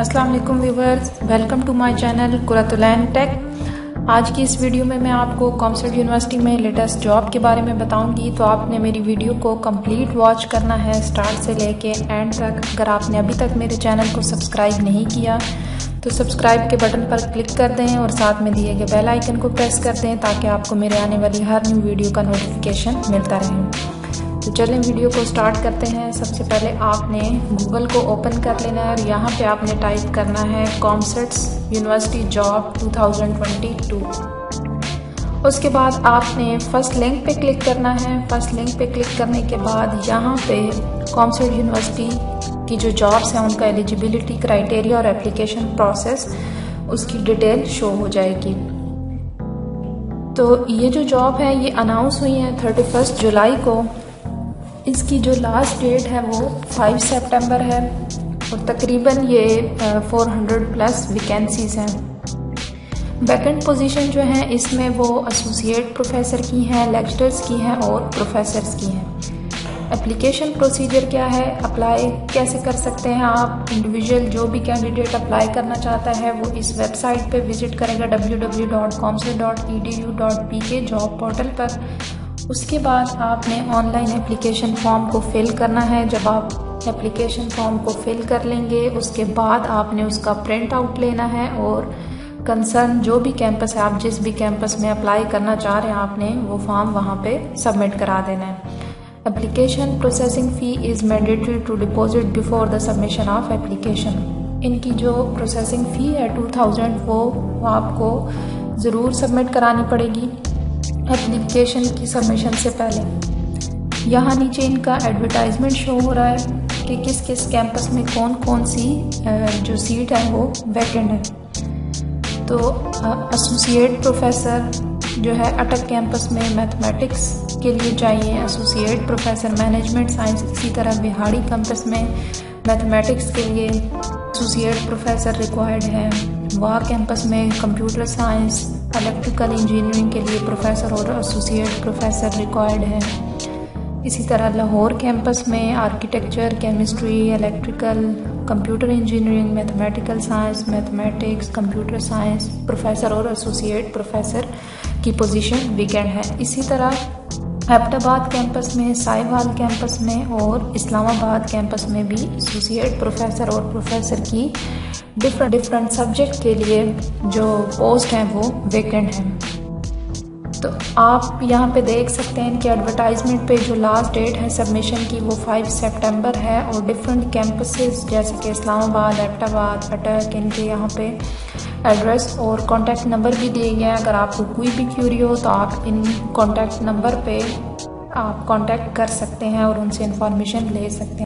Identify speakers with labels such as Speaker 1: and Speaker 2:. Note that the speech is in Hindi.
Speaker 1: अस्सलाम वालेकुम viewers, welcome to my channel Qurratulain tech. आज की इस वीडियो में मैं आपको कॉमसेट यूनिवर्सिटी में लेटेस्ट जॉब के बारे में बताऊँगी। तो आपने मेरी वीडियो को कंप्लीट वॉच करना है स्टार्ट से लेके एंड तक। अगर आपने अभी तक मेरे चैनल को सब्सक्राइब नहीं किया तो सब्सक्राइब के बटन पर क्लिक कर दें और साथ में दिए गए बेल आइकन को प्रेस कर दें ताकि आपको मेरे आने वाली हर न्यू वीडियो का नोटिफिकेशन मिलता रहे। तो चलें, वीडियो को स्टार्ट करते हैं। सबसे पहले आपने गूगल को ओपन कर लेना है और यहाँ पे आपने टाइप करना है कॉमसेट्स यूनिवर्सिटी जॉब 2022 उसके बाद आपने फ़र्स्ट लिंक पे क्लिक करना है। फ़र्स्ट लिंक पे क्लिक करने के बाद यहाँ पे कॉमसेट यूनिवर्सिटी की जो जॉब्स हैं, उनका एलिजिबिलिटी क्राइटेरिया और एप्लीकेशन प्रोसेस उसकी डिटेल शो हो जाएगी। तो ये जो जॉब है, ये अनाउंस हुई है थर्टी फ़र्स्ट जुलाई को। इसकी जो लास्ट डेट है वो 5 सितंबर है और तकरीबन ये 400 प्लस वैकेंसीज हैं। वैकेंट पोजीशन जो हैं, इसमें वो एसोसिएट प्रोफेसर की हैं लेक्चरर्स की हैं और प्रोफेसर्स की हैं। एप्लीकेशन प्रोसीजर क्या है? अप्लाई कैसे कर सकते हैं आप? इंडिविजुअल जो भी कैंडिडेट अप्लाई करना चाहता है, वो इस वेबसाइट पे विज़िट करेगा डब्ल्यू डब्ल्यू डॉट कॉम से dot E D U dot P K job portal पर। उसके बाद आपने ऑनलाइन एप्लीकेशन फॉर्म को फिल करना है। जब आप एप्लीकेशन फॉर्म को फिल कर लेंगे, उसके बाद आपने उसका प्रिंट आउट लेना है और कंसर्न जो भी कैंपस है, आप जिस भी कैंपस में अप्लाई करना चाह रहे हैं, आपने वो फॉर्म वहाँ पे सबमिट करा देना है। Application processing fee is mandatory to deposit before the submission of application इनकी जो प्रोसेसिंग फ़ी है टू थाउज़ेंड वो आपको ज़रूर सबमिट करानी पड़ेगी। एप्लीकेशन की सबमिशन से पहले। यहाँ नीचे इनका एडवर्टाइजमेंट शो हो रहा है कि किस किस कैंपस में कौन कौन सी जो सीट है वो वैकेंट है। तो एसोसिएट प्रोफेसर जो है अटक कैंपस में मैथमेटिक्स के लिए चाहिए। एसोसिएट प्रोफेसर मैनेजमेंट साइंस इसी तरह बिहाड़ी कैंपस में मैथमेटिक्स के लिए एसोसिएट प्रोफेसर रिक्वायर्ड है। वाह कैंपस में कंप्यूटर साइंस इलेक्ट्रिकल इंजीनियरिंग के लिए प्रोफेसर और एसोसिएट प्रोफेसर रिक्वायर्ड है। इसी तरह लाहौर कैंपस में architecture chemistry electrical computer engineering mathematical science mathematics computer science professor और एसोसिएट प्रोफेसर की पोजीशन वीकेंड है। इसी तरह हैदराबाद कैंपस में साहिवाल कैंपस में और इस्लामाबाद कैंपस में भी एसोसिएट प्रोफेसर और प्रोफेसर की डिफरेंट डिफरेंट सब्जेक्ट के लिए जो पोस्ट हैं वो वेकेंट हैं। तो आप यहाँ पे देख सकते हैं कि एडवर्टाइजमेंट पे जो लास्ट डेट है सबमिशन की वो 5 सितंबर है और डिफरेंट कैंपसेस जैसे कि इस्लामाबाद एबटाबाद अटक, इनके यहाँ पे एड्रेस और कॉन्टैक्ट नंबर भी दिए गए हैं। अगर आपको कोई भी क्यूरी हो तो आप इन कॉन्टैक्ट नंबर पे आप कॉन्टैक्ट कर सकते हैं और उनसे इंफॉर्मेशन ले सकते हैं।